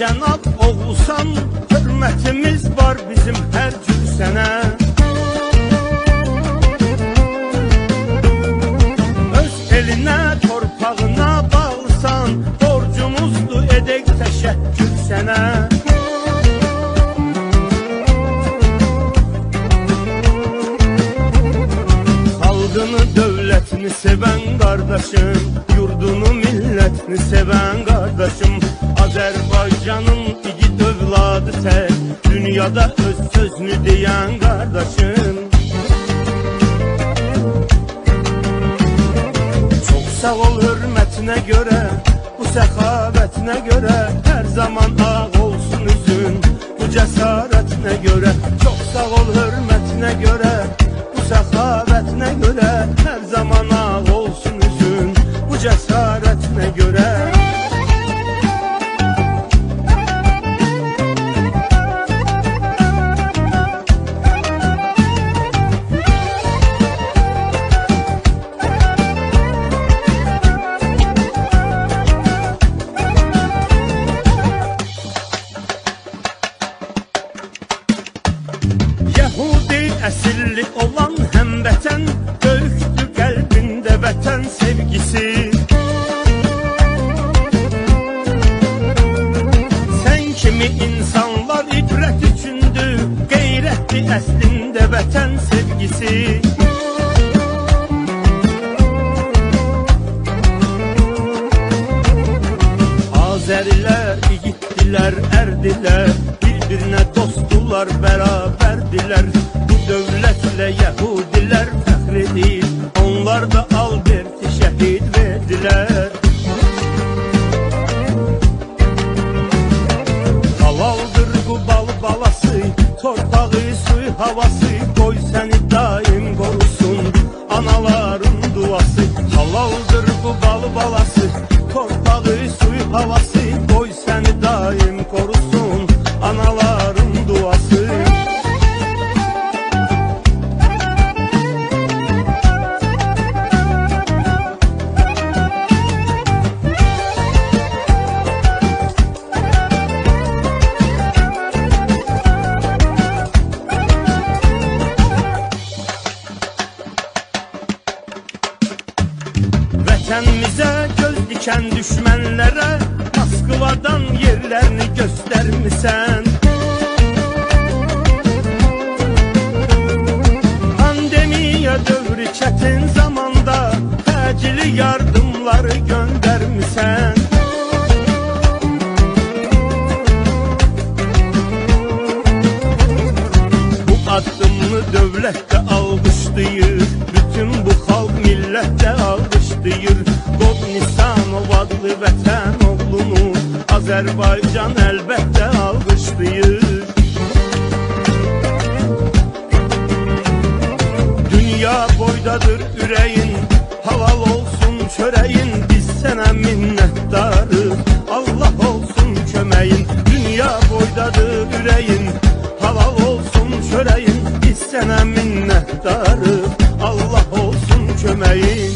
cənab oğlusan Hörmətimiz var bizim hər cür sənə Öz elinə, torpağına bağlısan Borcumuzdur edək təşəkkür sənə Xalqını, dövlətini sevən qardaşım Yurdunu, millətini sevən qardaşım Azərbaycanın igid övladı tək Dünyada öz sözünü deyən qardaşım Çox sağ ol hörmətinə görə Bu səxavətinə görə Hər zaman ağ olsun üzün. Bu cəsarətinə görə Çox sağ ol səxavətinə görə Hər zaman ağ olsun üzün. Bu cəsarətinə görə Yahudi əsilli olan vətən sevgisi. Sən kimi insanlar ibrət üçündür Qeyrətli əslində vətən sevgisi. Azərilər igiddilər, ərdilər Bir-birinə dostdular, bərabərdirlər Alberti şəhid verdilər Halaldır bu bal balası Torpağı, suyu, havası. Qoy səni daim qorusun Anaların duası. Halaldır bu bal balası Torpağı, suyu, havası Vətənimizə göz dikən düşmənlərə Moskvadan yerlərini göstərmisən Pandemiya dövrü çətin zamanda Təcili yardımları göndərmisən Bu addımını dövlət də alqışlayır Bütün bu xalq millət də Qod Nisanov adlı vətən oğlunu Azərbaycan əlbəttə alqışlayır. Dünya boydadır ürəyin Halal olsun çörəyin Biz sənə minnətdarız Allah olsun köməyin Dünya boydadır ürəyin Halal olsun çörəyin Biz sənə minnətdarız Allah olsun köməyin